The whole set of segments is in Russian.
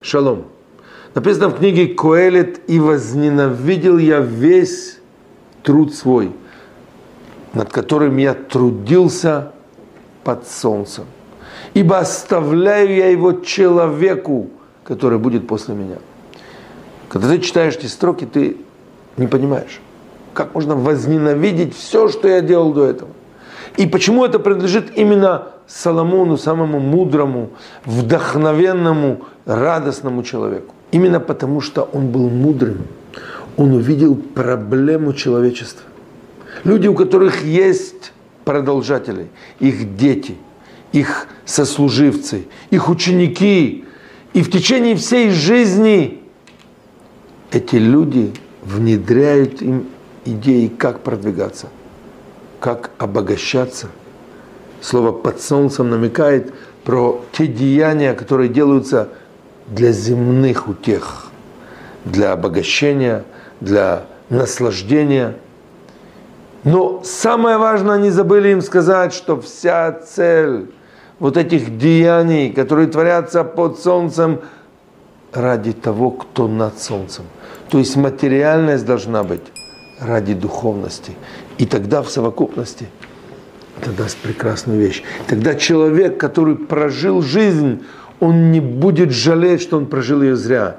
Шалом. Написано в книге Коэлет, «И возненавидел я весь труд свой, над которым я трудился под солнцем. Ибо оставляю я его человеку, который будет после меня». Когда ты читаешь эти строки, ты не понимаешь, как можно возненавидеть все, что я делал до этого. И почему это принадлежит именно Соломону, самому мудрому, вдохновенному, радостному человеку? Именно потому, что он был мудрым. Он увидел проблему человечества. Люди, у которых есть продолжатели, их дети, их сослуживцы, их ученики. И в течение всей жизни эти люди внедряют им идеи, как продвигаться, как обогащаться. Слово «под солнцем» намекает про те деяния, которые делаются для земных утех, для обогащения, для наслаждения. Но самое важное, они забыли им сказать, что вся цель вот этих деяний, которые творятся под солнцем, ради того, кто над солнцем. То есть материальность должна быть ради духовности. И тогда в совокупности это даст прекрасную вещь. Тогда человек, который прожил жизнь, он не будет жалеть, что он прожил ее зря.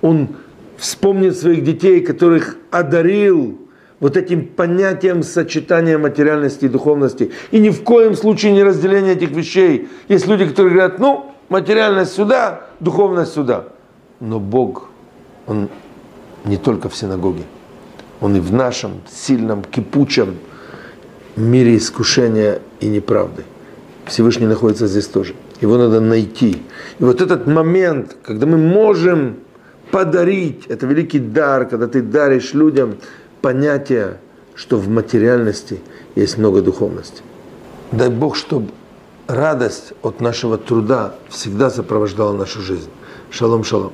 Он вспомнит своих детей, которых одарил вот этим понятием сочетания материальности и духовности. И ни в коем случае не разделение этих вещей. Есть люди, которые говорят, ну, материальность сюда, духовность сюда. Но Бог, Он не только в синагоге. Он и в нашем сильном, кипучем мире искушения и неправды. Всевышний находится здесь тоже. Его надо найти. И вот этот момент, когда мы можем подарить, это великий дар, когда ты даришь людям понятие, что в материальности есть много духовности. Дай Бог, чтобы радость от нашего труда всегда сопровождала нашу жизнь. Шалом, шалом.